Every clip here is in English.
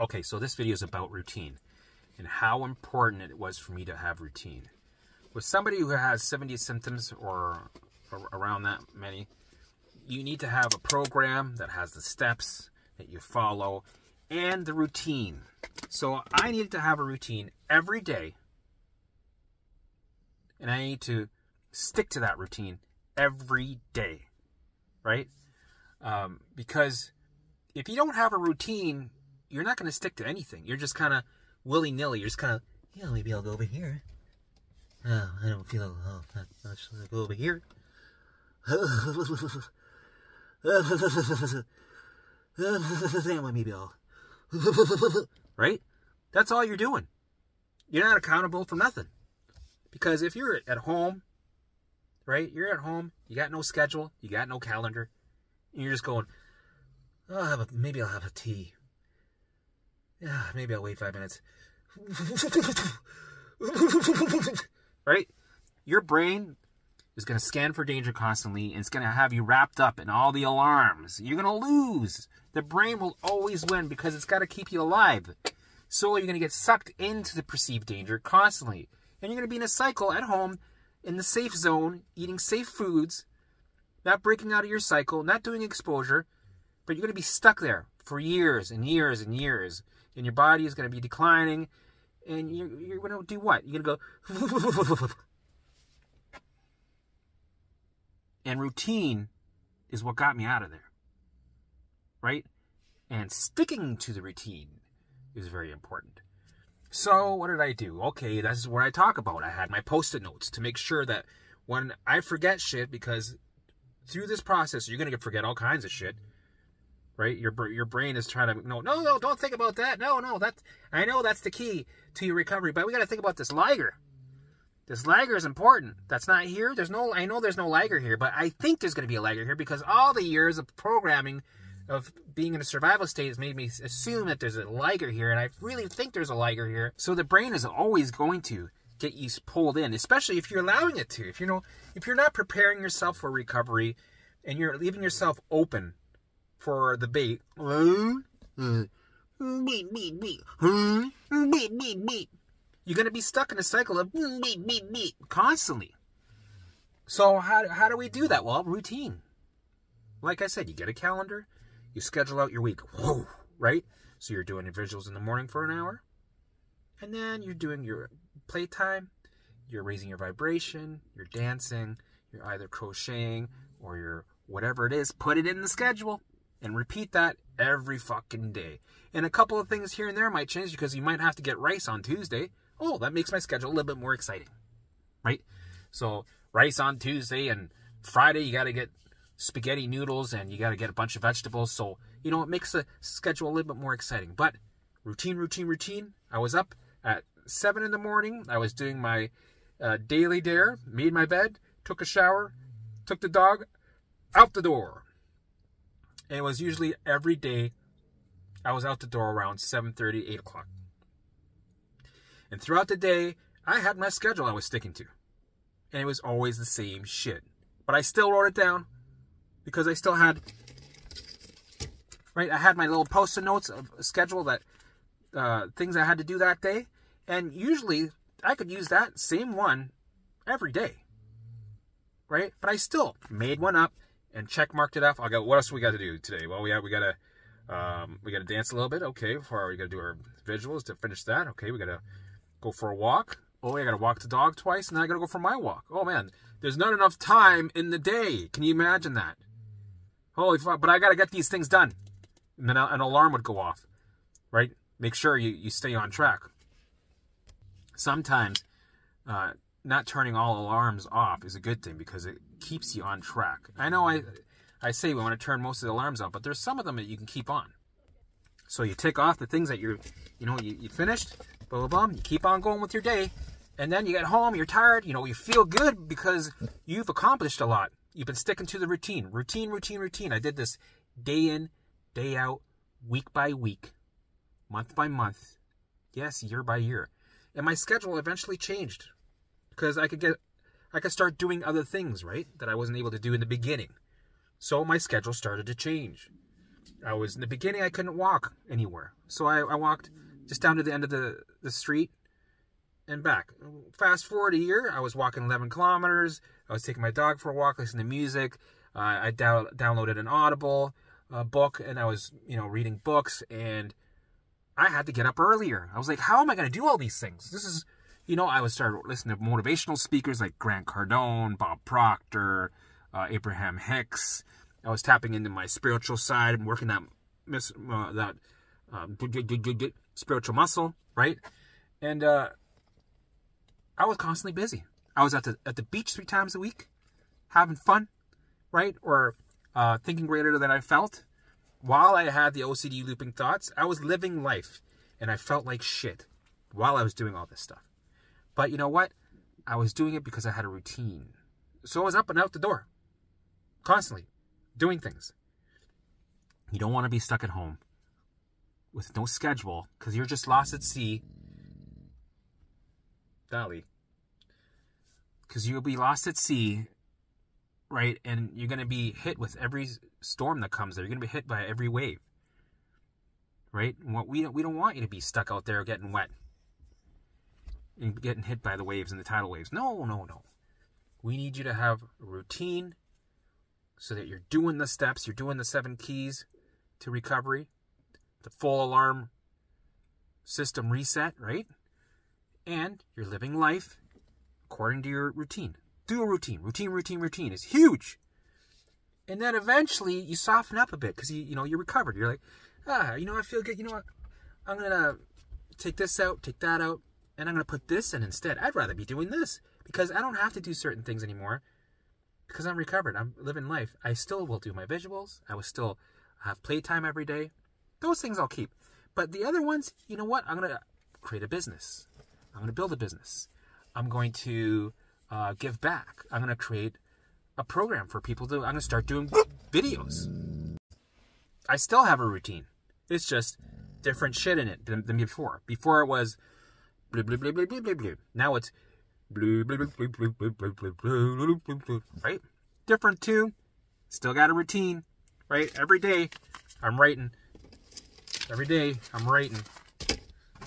Okay, so this video is about routine and how important it was for me to have routine. With somebody who has 70 symptoms or, around that many, you need to have a program that has the steps that you follow and the routine. So I needed to have a routine every day and I need to stick to that routine every day, right? Um, because if you don't have a routine, you're not going to stick to anything. You're just kind of willy nilly. You're just kind of, yeah, maybe I'll go over here. Oh, I don't feel oh. I'll go over here. maybe I'll. right? That's all you're doing. You're not accountable for nothing. Because if you're at home, right? You're at home, you got no schedule, you got no calendar, and you're just going, oh, I'll have a, maybe I'll have a tea. Yeah, maybe I'll wait five minutes. right? Your brain is going to scan for danger constantly and it's going to have you wrapped up in all the alarms. You're going to lose. The brain will always win because it's got to keep you alive. So you're going to get sucked into the perceived danger constantly. And you're going to be in a cycle at home in the safe zone, eating safe foods, not breaking out of your cycle, not doing exposure, but you're going to be stuck there for years and years and years. And your body is going to be declining. And you're, you're going to do what? You're going to go. and routine is what got me out of there. Right? And sticking to the routine is very important. So what did I do? Okay, this is what I talk about. I had my post-it notes to make sure that when I forget shit, because through this process you're gonna forget all kinds of shit, right? Your your brain is trying to no no no don't think about that. No no that I know that's the key to your recovery, but we got to think about this liger. This liger is important. That's not here. There's no I know there's no liger here, but I think there's gonna be a liger here because all the years of programming of being in a survival state has made me assume that there's a liger here, and I really think there's a liger here. So the brain is always going to get you pulled in, especially if you're allowing it to. If you know, if you're not preparing yourself for recovery, and you're leaving yourself open for the bait, you're gonna be stuck in a cycle of constantly. So how how do we do that? Well, routine. Like I said, you get a calendar, you schedule out your week. Right? So you're doing your visuals in the morning for an hour, and then you're doing your playtime, you're raising your vibration, you're dancing, you're either crocheting or you're whatever it is, put it in the schedule and repeat that every fucking day. And a couple of things here and there might change because you might have to get rice on Tuesday. Oh, that makes my schedule a little bit more exciting. Right? So, rice on Tuesday and Friday you got to get spaghetti noodles and you got to get a bunch of vegetables. So, you know, it makes the schedule a little bit more exciting. But routine, routine, routine. I was up at 7 in the morning. I was doing my uh, daily dare, made my bed, took a shower, took the dog out the door. And it was usually every day I was out the door around 7.30, 8 o'clock. And throughout the day, I had my schedule I was sticking to. And it was always the same shit. But I still wrote it down because I still had, right, I had my little post-it notes of a schedule that, uh, things I had to do that day. And usually I could use that same one every day, right? But I still made one up and check marked it off. I go, what else we got to do today? Well, we have, we got to, um, we got to dance a little bit. Okay. Before we got to do our visuals to finish that. Okay. We got to go for a walk. Oh, I got to walk the dog twice and then I got to go for my walk. Oh man, there's not enough time in the day. Can you imagine that? Holy fuck, but I got to get these things done. And then an alarm would go off, right? Make sure you, you stay on track. Sometimes uh, not turning all alarms off is a good thing because it keeps you on track. I know I, I say we want to turn most of the alarms off, but there's some of them that you can keep on. So you take off the things that you're, you know, you, you finished, blah, blah, blah. You keep on going with your day. And then you get home, you're tired, you know, you feel good because you've accomplished a lot. You've been sticking to the routine. Routine, routine, routine. I did this day in, day out, week by week, month by month. Yes, year by year. And my schedule eventually changed because I could get I could start doing other things, right? That I wasn't able to do in the beginning. So my schedule started to change. I was in the beginning. I couldn't walk anywhere, so I, I walked just down to the end of the the street and back. Fast forward a year, I was walking 11 kilometers. I was taking my dog for a walk, listening to music. Uh, I down, downloaded an Audible uh, book, and I was you know reading books, and I had to get up earlier. I was like, how am I going to do all these things? This is, you know, I was started listening to motivational speakers like Grant Cardone, Bob Proctor, uh, Abraham Hicks. I was tapping into my spiritual side and working that uh, that um, spiritual muscle, right? And uh, I was constantly busy. I was at the at the beach three times a week, having fun, right? Or uh, thinking greater than I felt. While I had the OCD looping thoughts, I was living life, and I felt like shit while I was doing all this stuff. But you know what? I was doing it because I had a routine. So I was up and out the door, constantly, doing things. You don't want to be stuck at home with no schedule because you're just lost at sea. Dolly. Because you'll be lost at sea, right? And you're going to be hit with every storm that comes there. You're going to be hit by every wave, right? what we we don't want you to be stuck out there getting wet and getting hit by the waves and the tidal waves. No, no, no. We need you to have routine so that you're doing the steps, you're doing the seven keys to recovery, the full alarm system reset, right? And you're living life according to your routine. Do a routine. Routine, routine, routine is huge. And then eventually you soften up a bit because you you know you're recovered. You're like, ah, you know I feel good. You know what? I'm gonna take this out, take that out, and I'm gonna put this in instead. I'd rather be doing this because I don't have to do certain things anymore because I'm recovered. I'm living life. I still will do my visuals. I will still have playtime every day. Those things I'll keep. But the other ones, you know what? I'm going to create a business. I'm going to build a business. I'm going to uh, give back. I'm going to create a program for people to, I'm going to start doing videos. I still have a routine. It's just different shit in it than, than before. Before it was blue, blue, blue, blue, blue, blue, blue. Now it's blue, blue, blue, blue, blue, blue, blue, blue, blue, blue, blue, right? Different too. Still got a routine, right? Every day I'm writing. Every day I'm writing.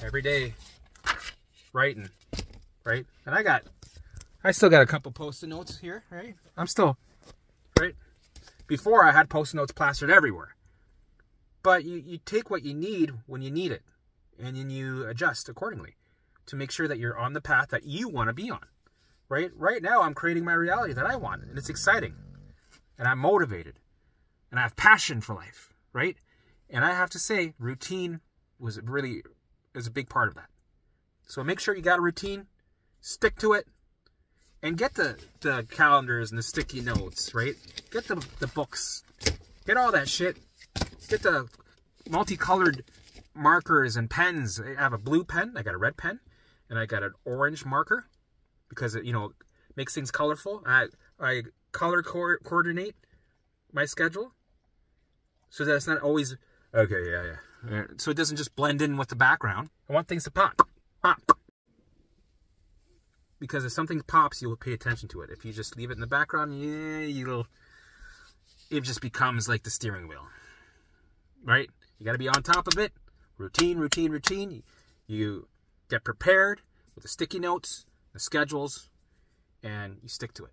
Every day writing, right? And I got, I still got a couple post-it notes here, right? I'm still, right? Before I had post-it notes plastered everywhere. But you, you take what you need when you need it, and then you adjust accordingly to make sure that you're on the path that you want to be on. Right? Right now, I'm creating my reality that I want, and it's exciting. And I'm motivated. And I have passion for life. Right? And I have to say, routine was really is a big part of that. So make sure you got a routine, stick to it, and get the, the calendars and the sticky notes, right? Get the, the books, get all that shit. Get the multicolored markers and pens. I have a blue pen, I got a red pen, and I got an orange marker because it, you know, makes things colorful. I, I color co coordinate my schedule so that it's not always, okay, yeah, yeah. So it doesn't just blend in with the background. I want things to pop, pop. Because if something pops, you'll pay attention to it. If you just leave it in the background, yeah, you'll, it just becomes like the steering wheel, right? You got to be on top of it. Routine, routine, routine. You get prepared with the sticky notes, the schedules, and you stick to it.